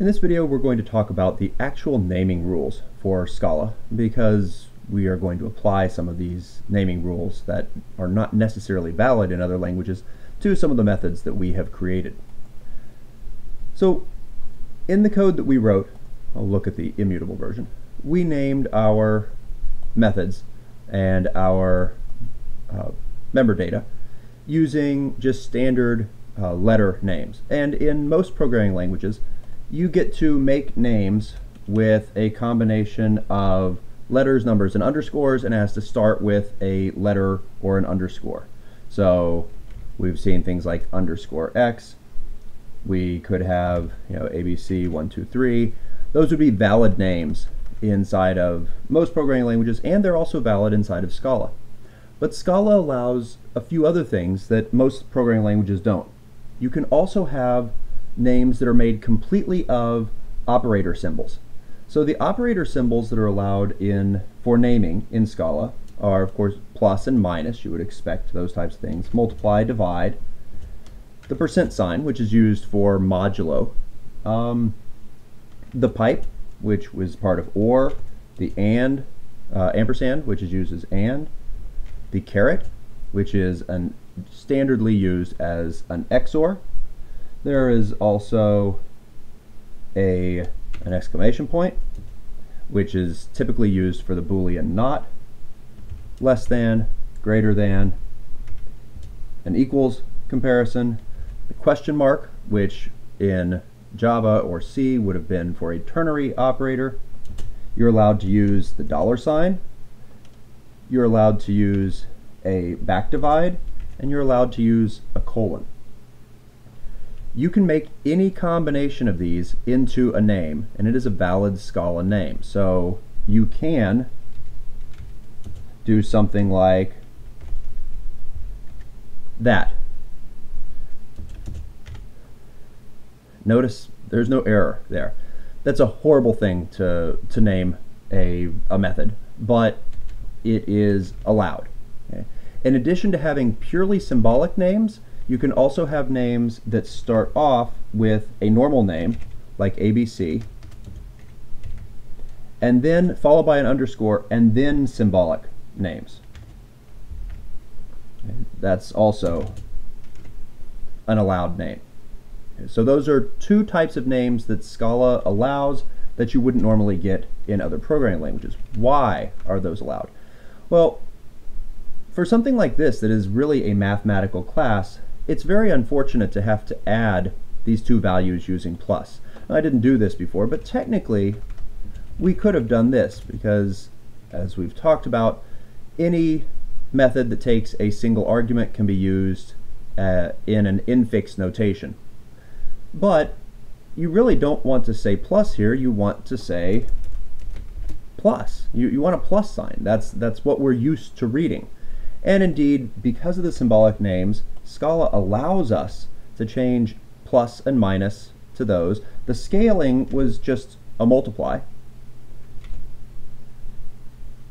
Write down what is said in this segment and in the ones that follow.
In this video we're going to talk about the actual naming rules for Scala because we are going to apply some of these naming rules that are not necessarily valid in other languages to some of the methods that we have created. So in the code that we wrote, I'll look at the immutable version, we named our methods and our uh, member data using just standard uh, letter names. And in most programming languages, you get to make names with a combination of letters, numbers, and underscores, and it has to start with a letter or an underscore. So we've seen things like underscore x. We could have, you know, ABC, one, two, three. Those would be valid names inside of most programming languages, and they're also valid inside of Scala. But Scala allows a few other things that most programming languages don't. You can also have names that are made completely of operator symbols. So the operator symbols that are allowed in for naming in Scala are of course plus and minus, you would expect those types of things, multiply, divide, the percent sign, which is used for modulo, um, the pipe, which was part of or, the and, uh, ampersand, which is used as and, the caret, which is an standardly used as an XOR, there is also a an exclamation point, which is typically used for the Boolean not, less than, greater than, an equals comparison, the question mark, which in Java or C would have been for a ternary operator. You're allowed to use the dollar sign. You're allowed to use a back divide, and you're allowed to use a colon you can make any combination of these into a name, and it is a valid Scala name. So you can do something like that. Notice there's no error there. That's a horrible thing to, to name a, a method, but it is allowed. Okay? In addition to having purely symbolic names, you can also have names that start off with a normal name, like ABC, and then followed by an underscore, and then symbolic names. That's also an allowed name. So those are two types of names that Scala allows that you wouldn't normally get in other programming languages. Why are those allowed? Well, for something like this that is really a mathematical class, it's very unfortunate to have to add these two values using plus. I didn't do this before, but technically we could have done this because as we've talked about, any method that takes a single argument can be used uh, in an infix notation. But you really don't want to say plus here, you want to say plus. You, you want a plus sign. That's, that's what we're used to reading. And indeed, because of the symbolic names, Scala allows us to change plus and minus to those. The scaling was just a multiply.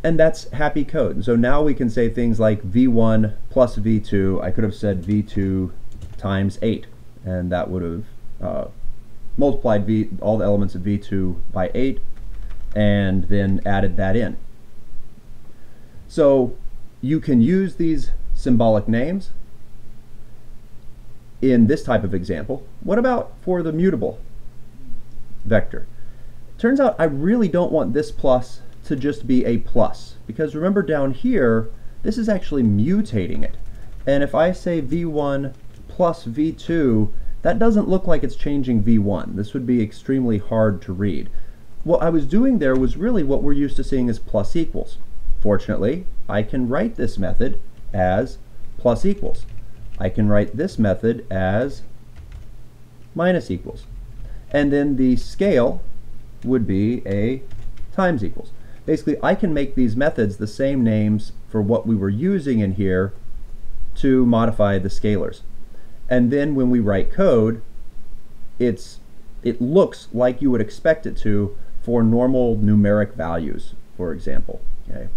And that's happy code. And so now we can say things like v1 plus v2. I could have said v2 times 8, and that would have uh, multiplied v, all the elements of v2 by 8, and then added that in. So you can use these symbolic names in this type of example. What about for the mutable vector? Turns out I really don't want this plus to just be a plus because remember down here this is actually mutating it and if I say v1 plus v2 that doesn't look like it's changing v1 this would be extremely hard to read what I was doing there was really what we're used to seeing as plus equals fortunately I can write this method as plus equals I can write this method as minus equals. And then the scale would be a times equals. Basically, I can make these methods the same names for what we were using in here to modify the scalars. And then when we write code, it's it looks like you would expect it to for normal numeric values, for example. Okay.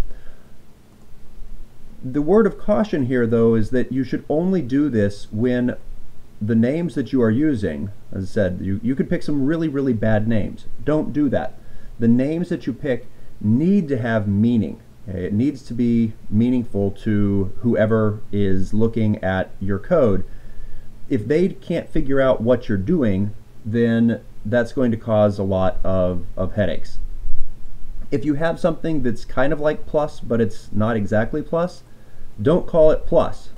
The word of caution here, though, is that you should only do this when the names that you are using, as I said, you, you could pick some really, really bad names. Don't do that. The names that you pick need to have meaning. Okay? It needs to be meaningful to whoever is looking at your code. If they can't figure out what you're doing, then that's going to cause a lot of, of headaches. If you have something that's kind of like plus, but it's not exactly plus, don't call it plus.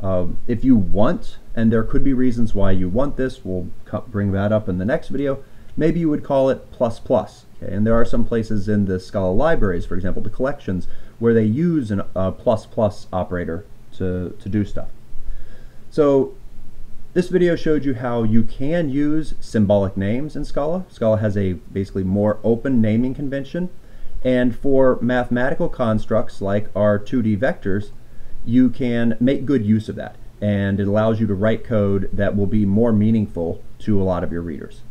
Um, if you want, and there could be reasons why you want this, we'll bring that up in the next video, maybe you would call it plus plus. Okay? And there are some places in the Scala libraries, for example, the collections, where they use a plus plus operator to, to do stuff. So this video showed you how you can use symbolic names in Scala. Scala has a basically more open naming convention. And for mathematical constructs like our 2D vectors, you can make good use of that. And it allows you to write code that will be more meaningful to a lot of your readers.